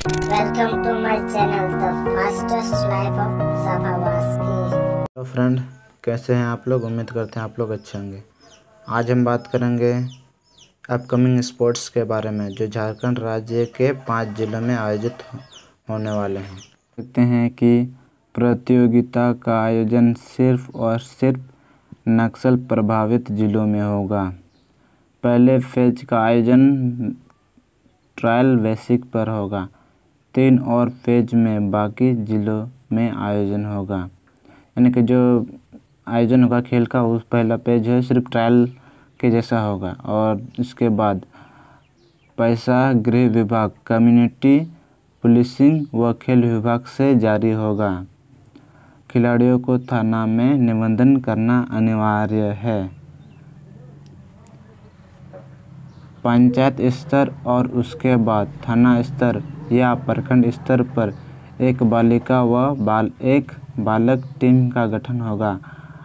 Channel, the fastest life of Sabhawaski. Hello friend कैसे हैं आप लोग? उम्मीद करते हैं आप लोग अच्छे होंगे। आज हम बात करेंगे अपकमिंग स्पोर्ट्स के बारे में जो झारखंड राज्य के पाँच जिलों में आयोजित होने वाले हैं। देखते हैं कि प्रतियोगिता का आयोजन सिर्फ़ और सिर्फ़ नक्सल प्रभावित जिलों में होगा। पहले फ़ेज़ का आयोजन ट्रायल बेसिक पर होगा। तीन और फ़ेज़ में बाकी जिलों में आयोजन होगा। यानी कि जो आयोजन होगा खेल का, उस पहला पेज है सिर्फ़ ट्रायल के जैसा होगा। और इसके बाद पैसा, गृह विभाग कम्युनिटी पुलिसिंग व खेल विभाग से जारी होगा। खिलाड़ियों को थाना में निबंधन करना अनिवार्य है। पंचायत स्तर और उसके बाद थाना स्तर या प्रखंड स्तर पर एक बालिका व बाल, एक बालक टीम का गठन होगा।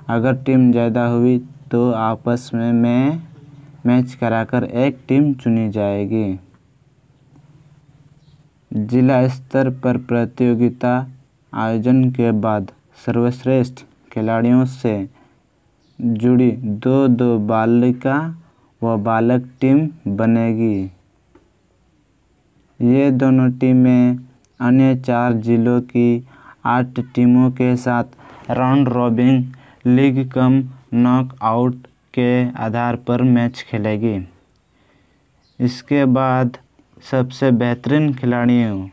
अगर टीम ज़्यादा हुई तो आपस में में, मैच कराकर एक टीम चुनी जाएगी। जिला स्तर पर प्रतियोगिता आयोजन के बाद सर्वश्रेष्ठ खिलाड़ियों से जुड़ी दो दो बालिका व बालक टीम बनेगी। ये दोनों टीमें अन्य चार जिलों की आठ टीमों के साथ round robin league cum knockout के आधार पर मैच खेलेगी। इसके बाद सबसे बेहतरीन खिलाड़ियों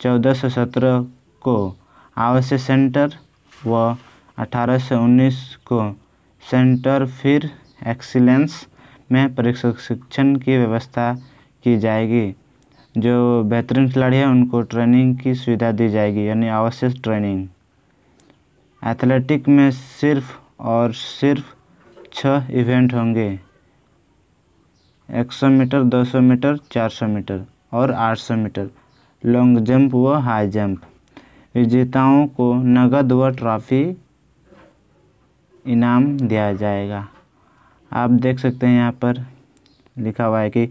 चौदह से सत्रह को आवश्यक सेंटर व अठारह से उन्नीस को सेंटर फिर एक्सीलेंस में प्रशिक्षण की व्यवस्था की जाएगी। जो बेहतरीन खिलाड़ी है, उनको ट्रेनिंग की सुविधा दी जाएगी, यानी आवश्यक ट्रेनिंग एथलेटिक में सिर्फ़ और सिर्फ़ छः इवेंट होंगे। 100 मीटर 200 मीटर 400 मीटर और 800 मीटर। लॉन्ग जंप व हाई जंप विजेताओं को नगद व ट्रॉफी इनाम दिया जाएगा। आप देख सकते हैं यहाँ पर लिखा हुआ है कि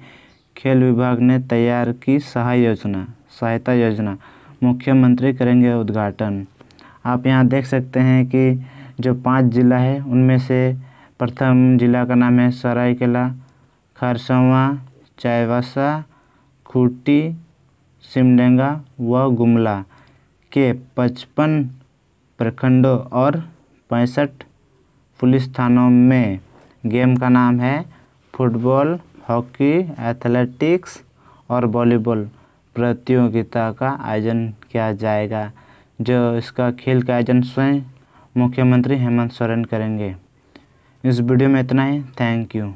खेल विभाग ने तैयार की सहाय योजना, सहायता योजना मुख्यमंत्री करेंगे उद्घाटन। आप यहाँ देख सकते हैं कि जो पाँच ज़िला है, उनमें से प्रथम जिला का नाम है सरायकेला, खरसवा चाईबासा खूटी, सिमडेंगा व गुमला के पचपन प्रखंडों और पैंसठ पुलिस थानों में गेम का नाम है फुटबॉल हॉकी, एथलेटिक्स और वॉलीबॉल प्रतियोगिता का आयोजन किया जाएगा, जो इसका खेल का आयोजन स्वयं मुख्यमंत्री हेमंत सोरेन करेंगे। इस वीडियो में इतना ही। Thank you.